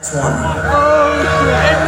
That's one. Oh,